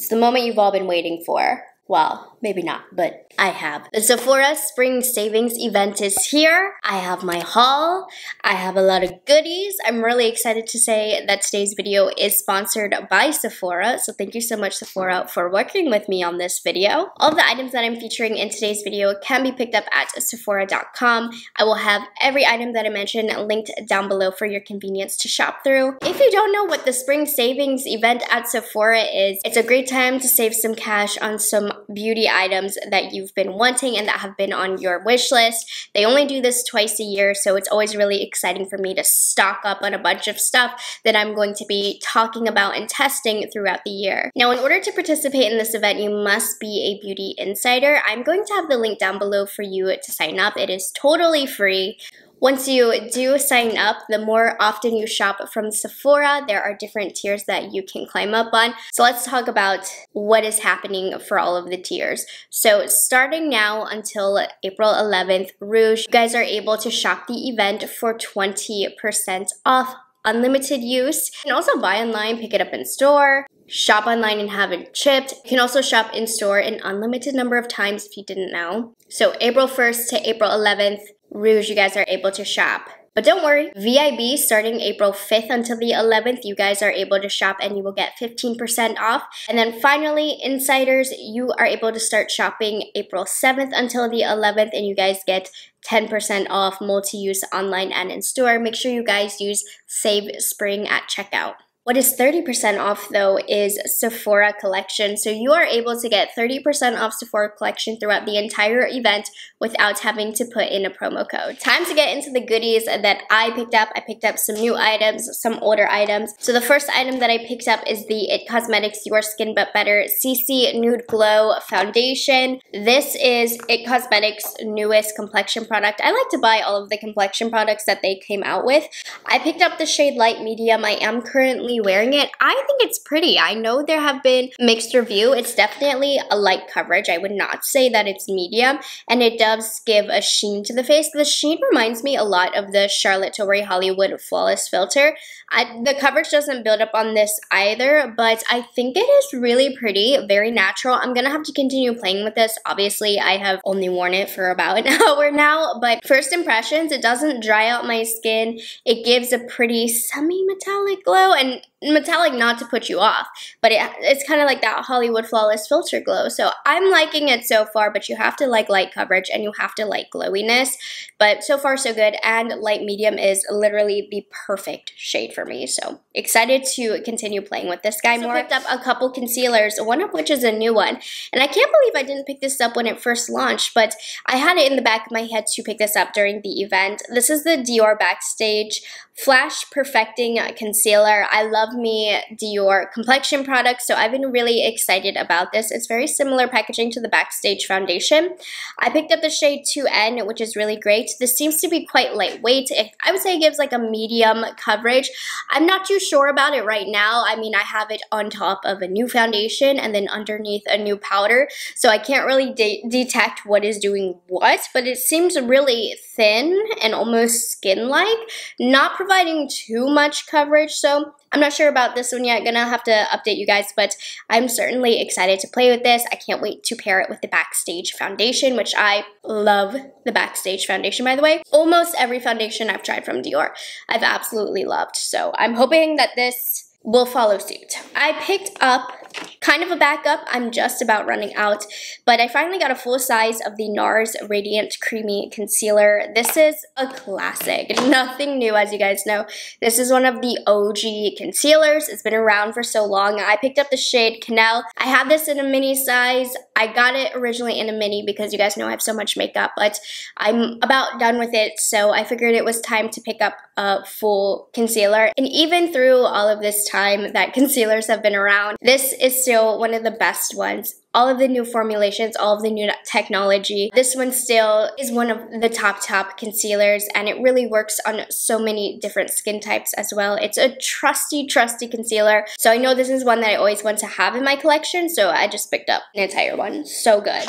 It's the moment you've all been waiting for. Well, maybe not, but I have. The Sephora Spring Savings event is here. I have my haul. I have a lot of goodies. I'm really excited to say that today's video is sponsored by Sephora. So thank you so much, Sephora, for working with me on this video. All the items that I'm featuring in today's video can be picked up at Sephora.com. I will have every item that I mentioned linked down below for your convenience to shop through. If you don't know what the Spring Savings event at Sephora is, it's a great time to save some cash on some beauty items that you've been wanting and that have been on your wish list. They only do this twice a year, so it's always really exciting for me to stock up on a bunch of stuff that I'm going to be talking about and testing throughout the year. Now, in order to participate in this event, you must be a beauty insider. I'm going to have the link down below for you to sign up. It is totally free. Once you do sign up, the more often you shop from Sephora, there are different tiers that you can climb up on. So let's talk about what is happening for all of the tiers. So starting now until April 11th, Rouge, you guys are able to shop the event for 20% off unlimited use. You can also buy online, pick it up in store, shop online and have it shipped. You can also shop in store an unlimited number of times if you didn't know. So April 1st to April 11th, Rouge, you guys are able to shop. But don't worry, VIB starting April 5th until the 11th, you guys are able to shop and you will get 15% off. And then finally, Insiders, you are able to start shopping April 7th until the 11th and you guys get 10% off multi-use online and in store. Make sure you guys use Save Spring at checkout. What is 30% off though is Sephora collection. So you are able to get 30% off Sephora collection throughout the entire event without having to put in a promo code. Time to get into the goodies that I picked up. I picked up some new items, some older items. So the first item that I picked up is the IT Cosmetics Your Skin But Better CC Nude Glow Foundation. This is IT Cosmetics' newest complexion product. I like to buy all of the complexion products that they came out with. I picked up the shade Light Medium. I am currently wearing it. I think it's pretty. I know there have been mixed review. It's definitely a light coverage. I would not say that it's medium. And it does give a sheen to the face. The sheen reminds me a lot of the Charlotte Tilbury Hollywood Flawless Filter. I, the coverage doesn't build up on this either, but I think it is really pretty, very natural. I'm gonna have to continue playing with this. Obviously, I have only worn it for about an hour now, but first impressions, it doesn't dry out my skin. It gives a pretty semi-metallic glow, and metallic not to put you off, but it, it's kind of like that Hollywood Flawless Filter glow. So I'm liking it so far, but you have to like light coverage and you have to like glowiness. But so far so good, and light medium is literally the perfect shade for me. So excited to continue playing with this guy more. I picked up a couple concealers, one of which is a new one. And I can't believe I didn't pick this up when it first launched, but I had it in the back of my head to pick this up during the event. This is the Dior Backstage Flash Perfecting Concealer. I love me Dior complexion products, so I've been really excited about this. It's very similar packaging to the Backstage Foundation. I picked up the shade 2N, which is really great. This seems to be quite lightweight. I would say it gives like a medium coverage. I'm not too sure about it right now. I mean, I have it on top of a new foundation and then underneath a new powder, so I can't really de detect what is doing what, but it seems really thin and almost skin-like, not providing too much coverage, so I'm not sure about this one yet, gonna have to update you guys, but I'm certainly excited to play with this. I can't wait to pair it with the Backstage Foundation, which I love the Backstage Foundation, by the way. Almost every foundation I've tried from Dior, I've absolutely loved, so I'm hoping that this will follow suit. I picked up kind of a backup. I'm just about running out, but I finally got a full size of the NARS Radiant Creamy Concealer. This is a classic, nothing new as you guys know. This is one of the OG concealers. It's been around for so long. I picked up the shade Cannelle. I have this in a mini size. I got it originally in a mini because you guys know I have so much makeup, but I'm about done with it, so I figured it was time to pick up a full concealer. And even through all of this time that concealers have been around, this is still one of the best ones. All of the new formulations, all of the new technology. This one still is one of the top, top concealers, and it really works on so many different skin types as well. It's a trusty, trusty concealer. So I know this is one that I always want to have in my collection, so I just picked up an entire one. So good.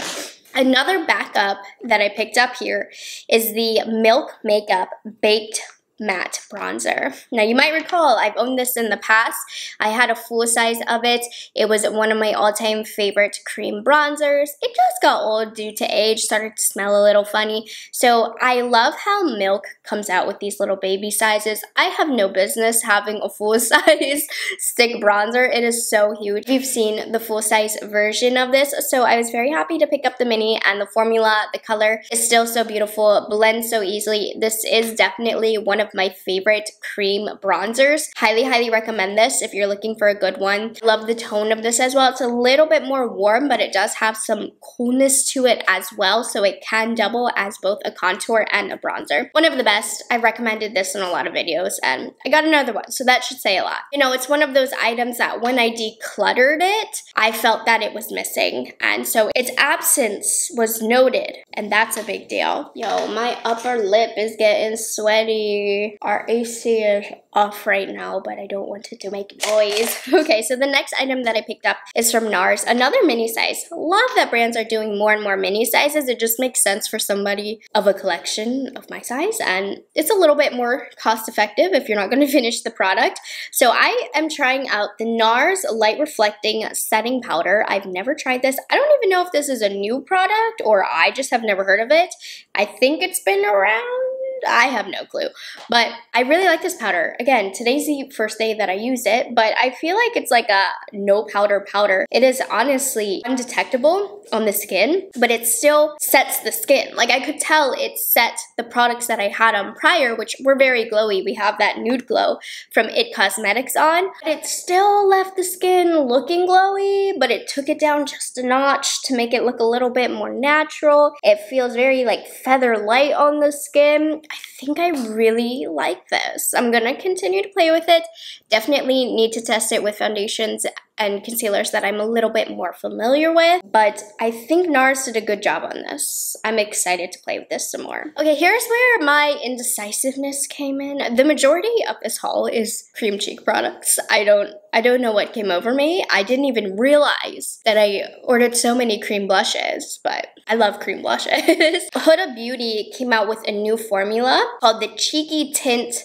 Another backup that I picked up here is the Milk Makeup Baked matte bronzer. Now you might recall I've owned this in the past. I had a full size of it. It was one of my all-time favorite cream bronzers. It just got old due to age, started to smell a little funny. So I love how Milk comes out with these little baby sizes. I have no business having a full size stick bronzer. It is so huge. We've seen the full size version of this, so I was very happy to pick up the mini and the formula, the color is still so beautiful, blends so easily. This is definitely one of my favorite cream bronzers. Highly, highly recommend this if you're looking for a good one. Love the tone of this as well. It's a little bit more warm, but it does have some coolness to it as well, so it can double as both a contour and a bronzer. One of the best. I've recommended this in a lot of videos, and I got another one, so that should say a lot. You know, it's one of those items that when I decluttered it, I felt that it was missing, and so its absence was noted, and that's a big deal. Yo, my upper lip is getting sweaty. Our AC is off right now, but I don't want it to make noise. okay, so the next item that I picked up is from NARS, another mini size. Love that brands are doing more and more mini sizes. It just makes sense for somebody of a collection of my size, and it's a little bit more cost effective if you're not going to finish the product. So I am trying out the NARS Light Reflecting Setting Powder. I've never tried this. I don't even know if this is a new product or I just have never heard of it. I think it's been around I have no clue. But I really like this powder. Again, today's the first day that I use it, but I feel like it's like a no powder powder. It is honestly undetectable on the skin, but it still sets the skin. Like I could tell it set the products that I had on prior, which were very glowy. We have that nude glow from IT Cosmetics on. But it still left the skin looking glowy, but it took it down just a notch to make it look a little bit more natural. It feels very like feather light on the skin. I think I really like this. I'm gonna continue to play with it. Definitely need to test it with foundations and concealers that I'm a little bit more familiar with, but I think NARS did a good job on this. I'm excited to play with this some more. Okay, here's where my indecisiveness came in. The majority of this haul is cream cheek products. I don't I don't know what came over me. I didn't even realize that I ordered so many cream blushes, but I love cream blushes. Huda Beauty came out with a new formula called the Cheeky Tint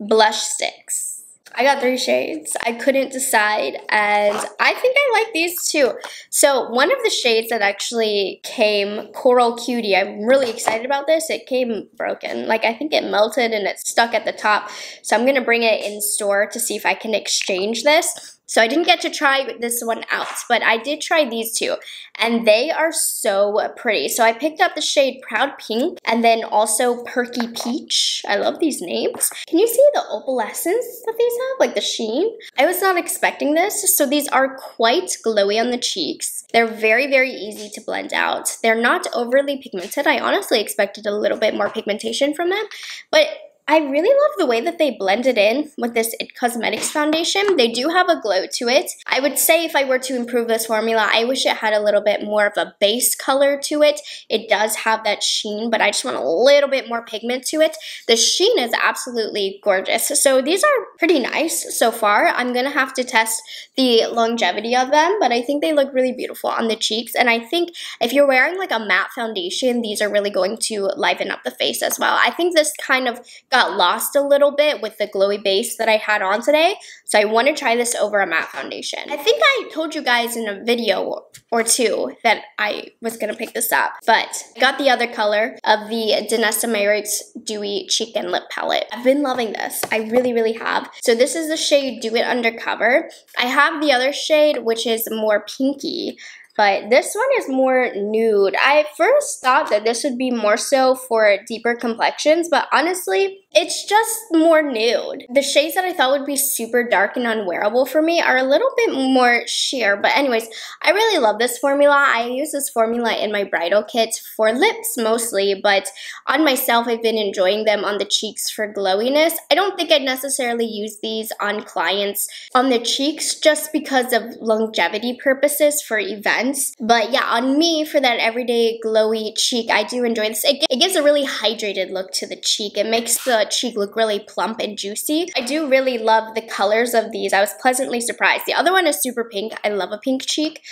Blush Sticks. I got three shades. I couldn't decide, and I think I like these too. So one of the shades that actually came, Coral Cutie, I'm really excited about this. It came broken. Like, I think it melted and it's stuck at the top. So I'm going to bring it in store to see if I can exchange this. So I didn't get to try this one out, but I did try these two, and they are so pretty. So I picked up the shade Proud Pink, and then also Perky Peach. I love these names. Can you see the opalescence that these have, like the sheen? I was not expecting this, so these are quite glowy on the cheeks. They're very, very easy to blend out. They're not overly pigmented. I honestly expected a little bit more pigmentation from them, but I really love the way that they blended in with this IT Cosmetics foundation. They do have a glow to it. I would say if I were to improve this formula, I wish it had a little bit more of a base color to it. It does have that sheen, but I just want a little bit more pigment to it. The sheen is absolutely gorgeous. So these are pretty nice so far. I'm going to have to test the longevity of them, but I think they look really beautiful on the cheeks. And I think if you're wearing like a matte foundation, these are really going to liven up the face as well. I think this kind of got lost a little bit with the glowy base that I had on today. So I want to try this over a matte foundation. I think I told you guys in a video or two that I was going to pick this up. But I got the other color of the Danessa Myricks Dewy Cheek and Lip Palette. I've been loving this. I really, really have. So this is the shade Dew It Undercover. I have the other shade, which is more pinky but this one is more nude. I first thought that this would be more so for deeper complexions, but honestly, it's just more nude. The shades that I thought would be super dark and unwearable for me are a little bit more sheer. But anyways, I really love this formula. I use this formula in my bridal kits for lips mostly, but on myself, I've been enjoying them on the cheeks for glowiness. I don't think I'd necessarily use these on clients on the cheeks just because of longevity purposes for events. But yeah, on me, for that everyday glowy cheek, I do enjoy this. It, it gives a really hydrated look to the cheek. It makes the cheek look really plump and juicy. I do really love the colors of these. I was pleasantly surprised. The other one is super pink. I love a pink cheek.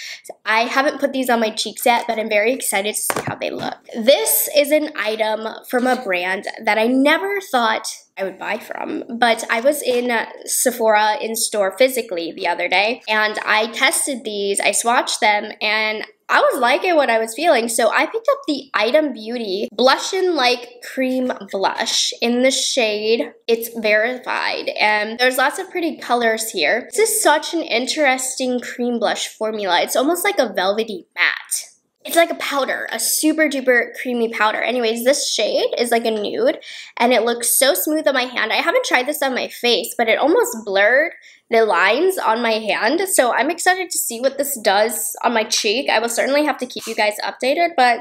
I haven't put these on my cheeks yet, but I'm very excited to see how they look. This is an item from a brand that I never thought I would buy from. But I was in Sephora in store physically the other day and I tested these, I swatched them, and I was liking what I was feeling, so I picked up the Item Beauty Blushin' Like Cream Blush in the shade It's Verified, and there's lots of pretty colors here. This is such an interesting cream blush formula. It's almost like a velvety matte. It's like a powder, a super duper creamy powder. Anyways, this shade is like a nude and it looks so smooth on my hand. I haven't tried this on my face, but it almost blurred the lines on my hand. So I'm excited to see what this does on my cheek. I will certainly have to keep you guys updated, but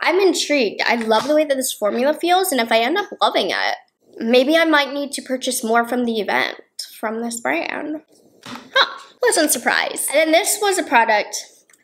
I'm intrigued. I love the way that this formula feels and if I end up loving it, maybe I might need to purchase more from the event from this brand. Huh, wasn't surprised. And then this was a product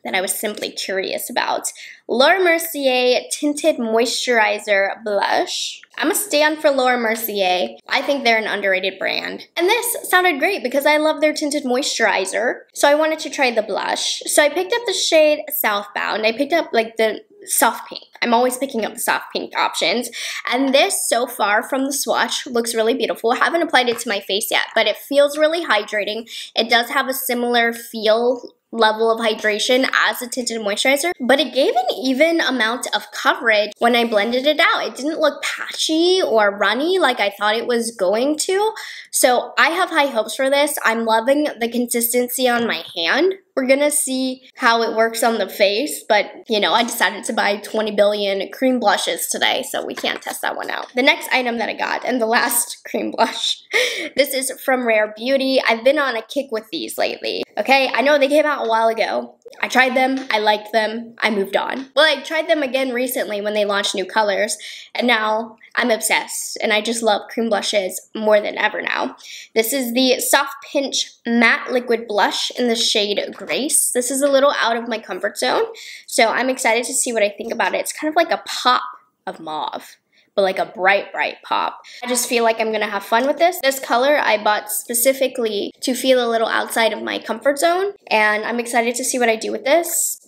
that I was simply curious about. Laura Mercier Tinted Moisturizer Blush. I'm a stand for Laura Mercier. I think they're an underrated brand. And this sounded great because I love their tinted moisturizer. So I wanted to try the blush. So I picked up the shade Southbound. I picked up like the soft pink. I'm always picking up the soft pink options. And this, so far from the swatch, looks really beautiful. I haven't applied it to my face yet, but it feels really hydrating. It does have a similar feel level of hydration as a tinted moisturizer, but it gave an even amount of coverage when I blended it out. It didn't look patchy or runny like I thought it was going to. So I have high hopes for this. I'm loving the consistency on my hand. We're gonna see how it works on the face, but you know, I decided to buy 20 billion cream blushes today, so we can't test that one out. The next item that I got, and the last cream blush, this is from Rare Beauty. I've been on a kick with these lately, okay? I know they came out a while ago. I tried them, I liked them, I moved on. Well, I tried them again recently when they launched new colors, and now I'm obsessed, and I just love cream blushes more than ever now. This is the Soft Pinch Matte Liquid Blush in the shade Grace. This is a little out of my comfort zone, so I'm excited to see what I think about it. It's kind of like a pop of mauve but like a bright, bright pop. I just feel like I'm gonna have fun with this. This color I bought specifically to feel a little outside of my comfort zone, and I'm excited to see what I do with this.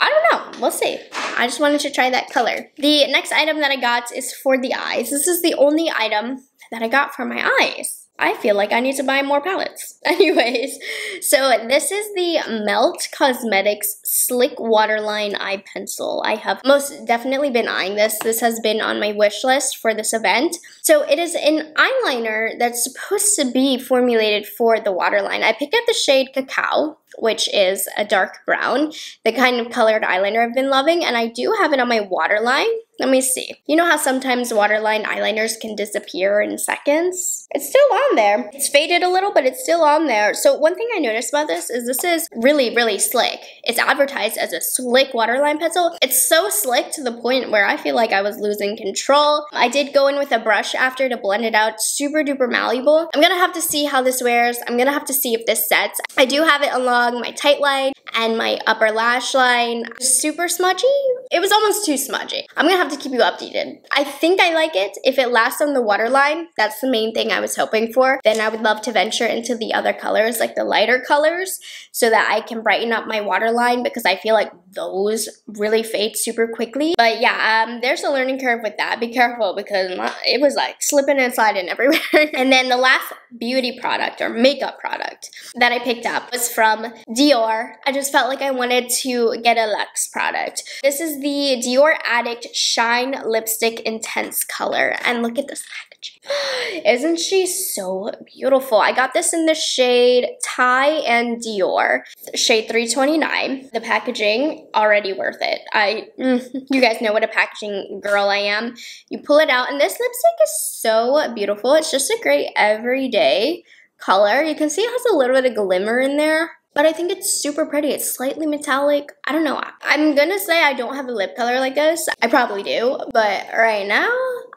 I don't know, we'll see. I just wanted to try that color. The next item that I got is for the eyes. This is the only item that I got for my eyes. I feel like I need to buy more palettes. Anyways, so this is the Melt Cosmetics Slick Waterline Eye Pencil. I have most definitely been eyeing this. This has been on my wish list for this event. So it is an eyeliner that's supposed to be formulated for the waterline. I picked up the shade Cacao which is a dark brown, the kind of colored eyeliner I've been loving, and I do have it on my waterline. Let me see. You know how sometimes waterline eyeliners can disappear in seconds? It's still on there. It's faded a little, but it's still on there. So one thing I noticed about this is this is really, really slick. It's advertised as a slick waterline pencil. It's so slick to the point where I feel like I was losing control. I did go in with a brush after to blend it out. Super duper malleable. I'm gonna have to see how this wears. I'm gonna have to see if this sets. I do have it along my tight line and my upper lash line. Super smudgy. It was almost too smudgy. I'm gonna have to keep you updated. I think I like it. If it lasts on the waterline, that's the main thing I was hoping for. Then I would love to venture into the other colors, like the lighter colors, so that I can brighten up my waterline because I feel like those really fade super quickly. But yeah, um, there's a learning curve with that. Be careful because it was like slipping and sliding everywhere. and then the last beauty product or makeup product that I picked up was from Dior. I just felt like I wanted to get a luxe product. This is the Dior Addict Shine Lipstick Intense color. And look at this packaging. Isn't she so beautiful? I got this in the shade Tie and Dior, shade 329. The packaging, already worth it. I, mm, you guys know what a packaging girl I am. You pull it out and this lipstick is so beautiful. It's just a great everyday color. You can see it has a little bit of glimmer in there but I think it's super pretty. It's slightly metallic. I don't know. I'm gonna say I don't have a lip color like this. I probably do, but right now,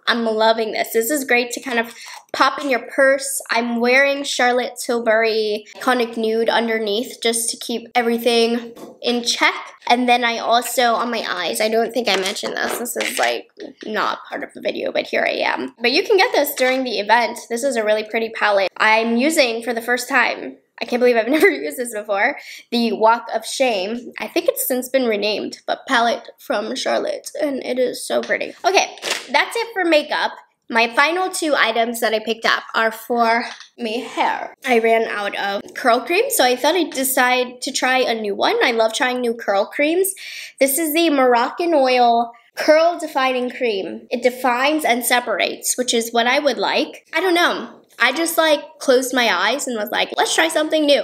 I'm loving this. This is great to kind of pop in your purse. I'm wearing Charlotte Tilbury Iconic Nude underneath just to keep everything in check. And then I also, on my eyes, I don't think I mentioned this. This is like not part of the video, but here I am. But you can get this during the event. This is a really pretty palette I'm using for the first time I can't believe I've never used this before. The Walk of Shame. I think it's since been renamed, but palette from Charlotte, and it is so pretty. Okay, that's it for makeup. My final two items that I picked up are for my hair. I ran out of curl cream, so I thought I'd decide to try a new one. I love trying new curl creams. This is the Moroccanoil Curl Defining Cream. It defines and separates, which is what I would like. I don't know. I just like closed my eyes and was like, let's try something new.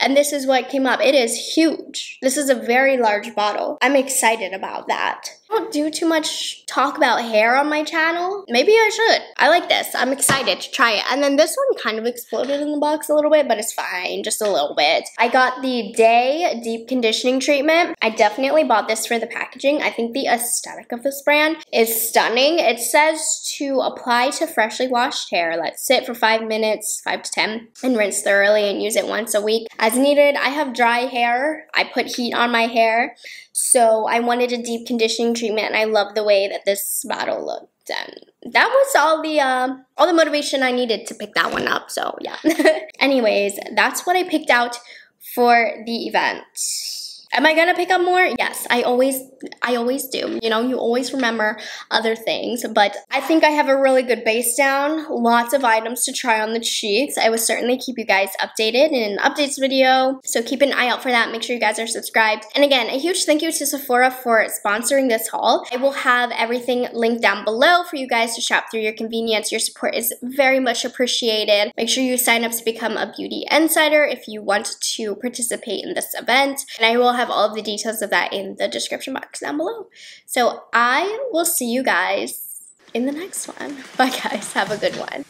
And this is what came up. It is huge. This is a very large bottle. I'm excited about that. Don't do too much talk about hair on my channel. Maybe I should. I like this. I'm excited to try it. And then this one kind of exploded in the box a little bit, but it's fine, just a little bit. I got the Day Deep Conditioning Treatment. I definitely bought this for the packaging. I think the aesthetic of this brand is stunning. It says to apply to freshly washed hair. Let sit for five minutes, five to 10, and rinse thoroughly and use it once a week as needed. I have dry hair. I put heat on my hair. So I wanted a deep conditioning treatment and I love the way that this bottle looked. And that was all the uh, all the motivation I needed to pick that one up. So yeah. Anyways, that's what I picked out for the event. Am I gonna pick up more? Yes, I always I always do. You know, you always remember other things, but I think I have a really good base down. Lots of items to try on the cheeks. I will certainly keep you guys updated in an updates video, so keep an eye out for that. Make sure you guys are subscribed. And again, a huge thank you to Sephora for sponsoring this haul. I will have everything linked down below for you guys to shop through your convenience. Your support is very much appreciated. Make sure you sign up to become a beauty insider if you want to participate in this event. And I will have have all of the details of that in the description box down below. So I will see you guys in the next one. Bye guys, have a good one.